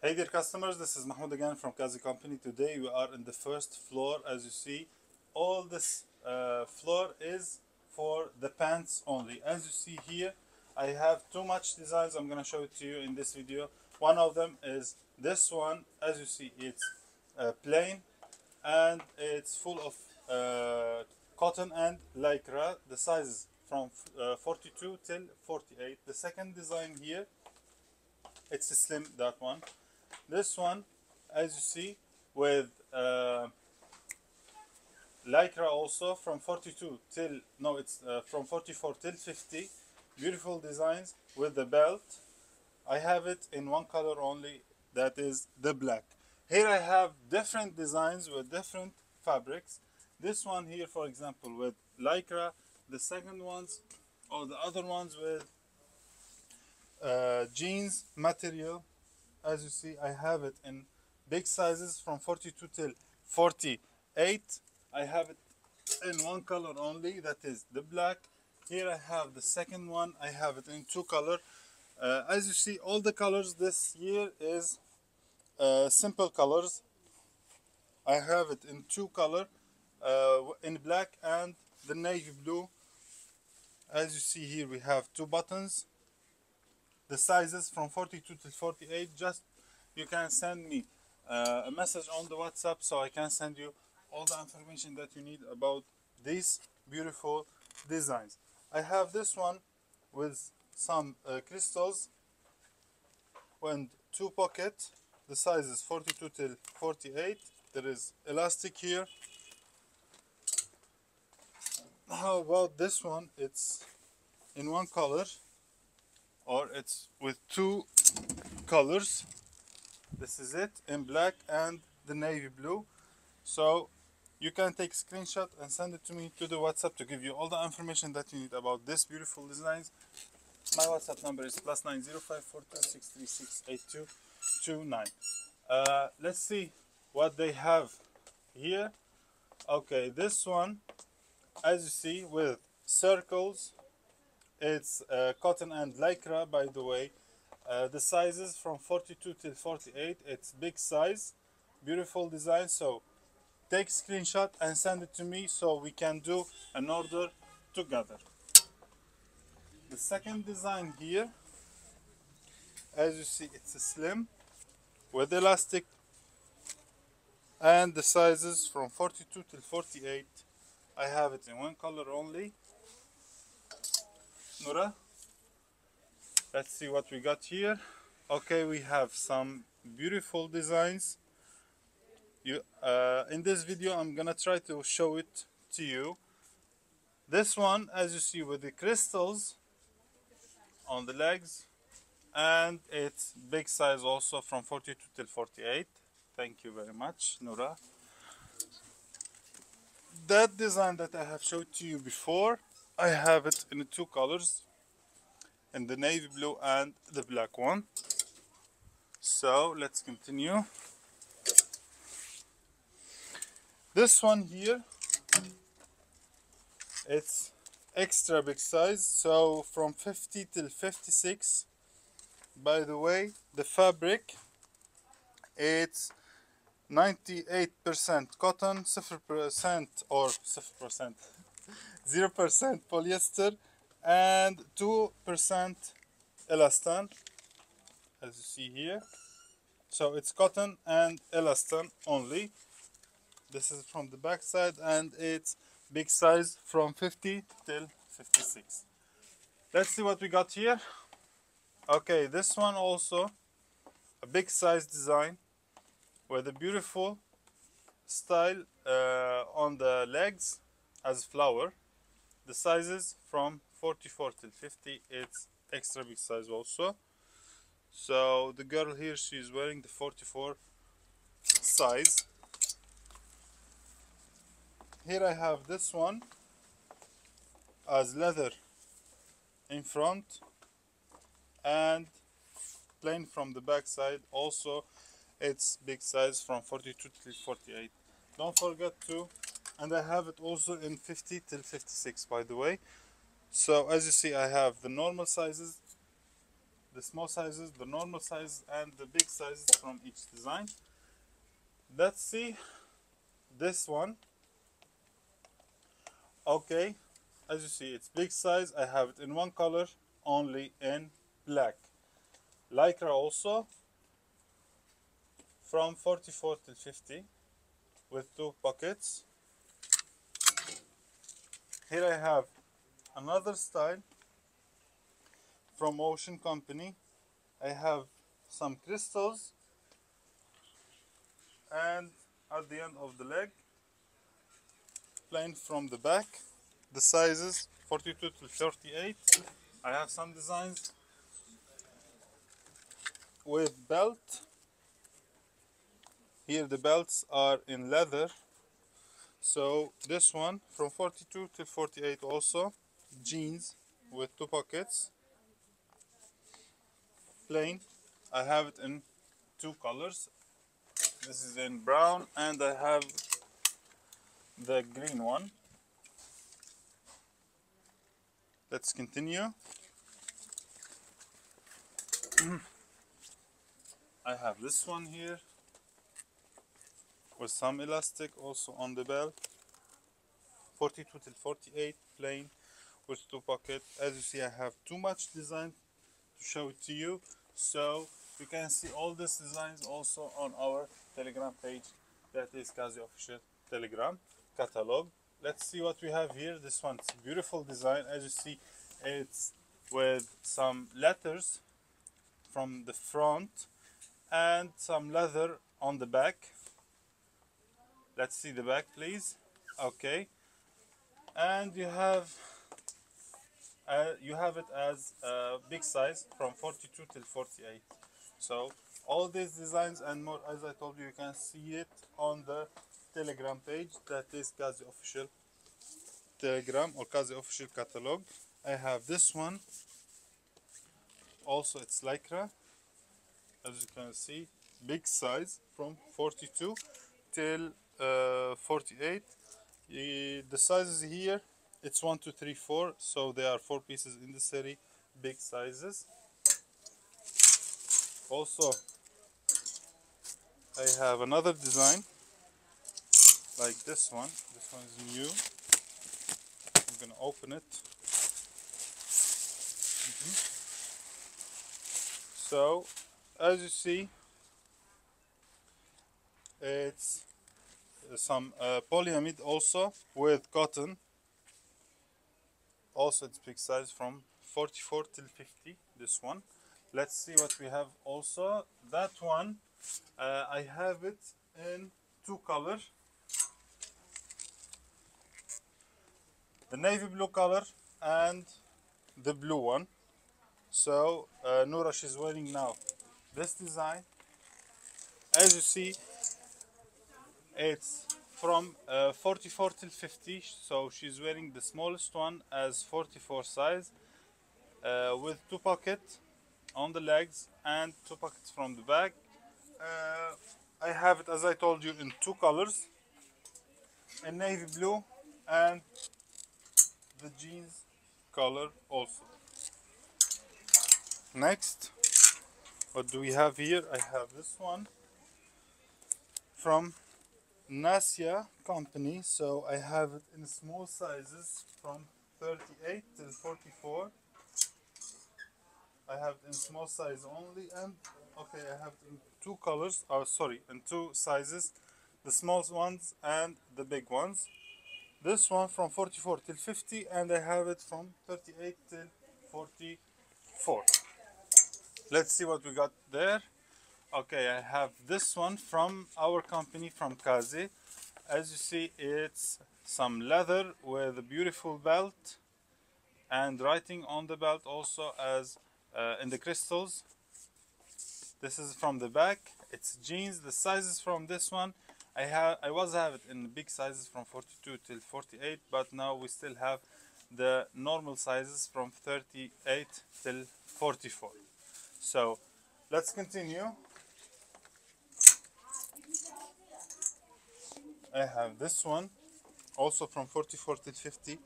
Hey dear customers, this is Mahmoud again from Kazee Company. Today we are in the first floor. As you see, all this uh, floor is for the pants only. As you see here, I have too much designs. I'm gonna show it to you in this video. One of them is this one. As you see, it's uh, plain and it's full of uh, cotton and lycra. The sizes from uh, 42 till 48. The second design here, it's slim that one this one as you see with uh, lycra also from 42 till no it's uh, from 44 till 50 beautiful designs with the belt. I have it in one color only that is the black. Here I have different designs with different fabrics. This one here for example with lycra the second ones or the other ones with uh, jeans material as you see I have it in big sizes from 42 till 48 I have it in one color only that is the black. Here I have the second one. I have it in two color. Uh, as you see all the colors this year is uh, simple colors. I have it in two color uh, in black and the navy blue. As you see here we have two buttons the sizes from 42 to 48 just you can send me uh, a message on the whatsapp so i can send you all the information that you need about these beautiful designs. I have this one with some uh, crystals and two pocket the size is 42 till 48 there is elastic here. How about this one? It's in one color or it's with two colors. This is it in black and the navy blue. So you can take screenshot and send it to me to the whatsapp to give you all the information that you need about this beautiful designs. My whatsapp number is plus 90542636829 uh, let's see what they have here. Okay this one as you see with circles it's uh, cotton and lycra by the way. Uh, the sizes from 42 till 48 it's big size beautiful design. So take screenshot and send it to me so we can do an order together. The second design here as you see it's a slim with elastic and the sizes from 42 till 48 I have it in one color only Nura let's see what we got here. Okay we have some beautiful designs. You uh, in this video I'm gonna try to show it to you. This one as you see with the crystals on the legs and it's big size also from 42 till 48 thank you very much Nura that design that I have showed to you before I have it in two colors in the navy blue and the black one. So let's continue. This one here it's extra big size so from 50 till 56 by the way the fabric it's 98% cotton 0% or 0% 0% polyester and 2% elastan as you see here. So it's cotton and elastan only. This is from the back side and it's big size from 50 till 56 let's see what we got here. Okay this one also a big size design with a beautiful style uh, on the legs as flower the sizes from 44 till 50 it's extra big size also. So the girl here she's wearing the 44 size. Here I have this one as leather in front and plain from the back side. Also it's big size from 42 to 48 don't forget to and I have it also in 50 till 56 by the way. So as you see I have the normal sizes the small sizes the normal sizes and the big sizes from each design. Let's see this one. Okay as you see it's big size. I have it in one color only in black. Lycra also from 44 till 50 with two pockets here I have another style from Ocean Company. I have some crystals and at the end of the leg plain from the back. The sizes 42 to 38 I have some designs with belt. Here the belts are in leather so this one from 42 to 48 also jeans with two pockets. Plain. I have it in two colors. This is in brown and I have the green one. Let's continue. I have this one here with some elastic also on the belt. 42 till 48 plain with two pocket. As you see I have too much design to show it to you. So you can see all these designs also on our telegram page. That is Kazee official telegram catalog. Let's see what we have here. This one's beautiful design. As you see it's with some letters from the front and some leather on the back let's see the back please. Okay. And you have uh, you have it as a big size from 42 till 48 so all these designs and more as I told you you can see it on the telegram page. That is Kazee official telegram or Kazee official catalog. I have this one. Also it's lycra. As you can see big size from 42 till uh, 48 Uh, the sizes here it's 1 2 3 4 so there are four pieces in the series big sizes. Also I have another design like this one. This one is new. I'm gonna open it. Mhm. so as you see it's some uh, polyamide also with cotton. Also it's big size from 44 till 50 this one. Let's see what we have also. That one uh, I have it in two color. The navy blue color and the blue one. So uh, she's wearing now this design. As you see it's from uh, 44 till 50 so she's wearing the smallest one as 44 size uh, with two pockets on the legs and two pockets from the back. Uh, I have it as I told you in two colors a navy blue and the jeans color also. Next what do we have here? I have this one from Nasia company so I have it in small sizes from 38 till 44 I have it in small size only and okay I have in two colors oh sorry in two sizes the small ones and the big ones. This one from 44 till 50 and I have it from 38 till 44 let's see what we got there okay I have this one from our company from Kazee. As you see it's some leather with a beautiful belt and writing on the belt also as uh, in the crystals. This is from the back. It's jeans. The sizes from this one I have I was have it in big sizes from 42 till 48 but now we still have the normal sizes from 38 till 44 so let's continue I have this one also from 44 till 50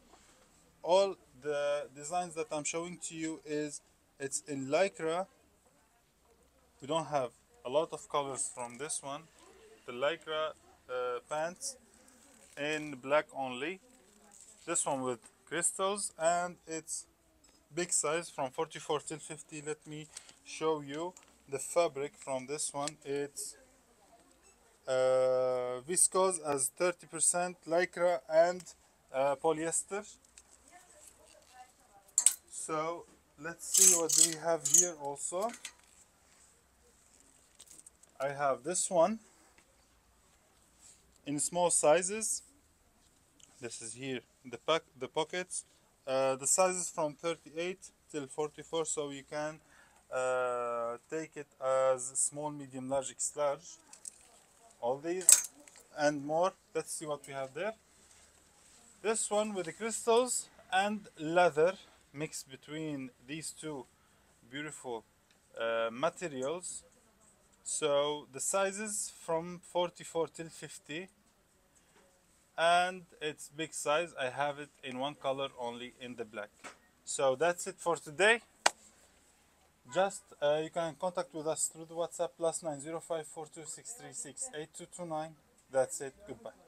all the designs that I'm showing to you is it's in lycra. We don't have a lot of colors from this one. The lycra uh, pants in black only. This one with crystals and it's big size from 44 till 50 let me show you the fabric from this one. It's uh, viscose as 30% lycra and uh, polyester. So let's see what we have here also. I have this one. In small sizes this is here the pack the pockets. Uh, the sizes from 38 till 44 so you can uh, take it as small medium large x large. All these and more. Let's see what we have there. This one with the crystals and leather mixed between these two beautiful uh, materials. So the sizes from 44 till 50 and it's big size. I have it in one color only in the black. So that's it for today. Just uh, you can contact with us through the WhatsApp plus 905 that's it. Goodbye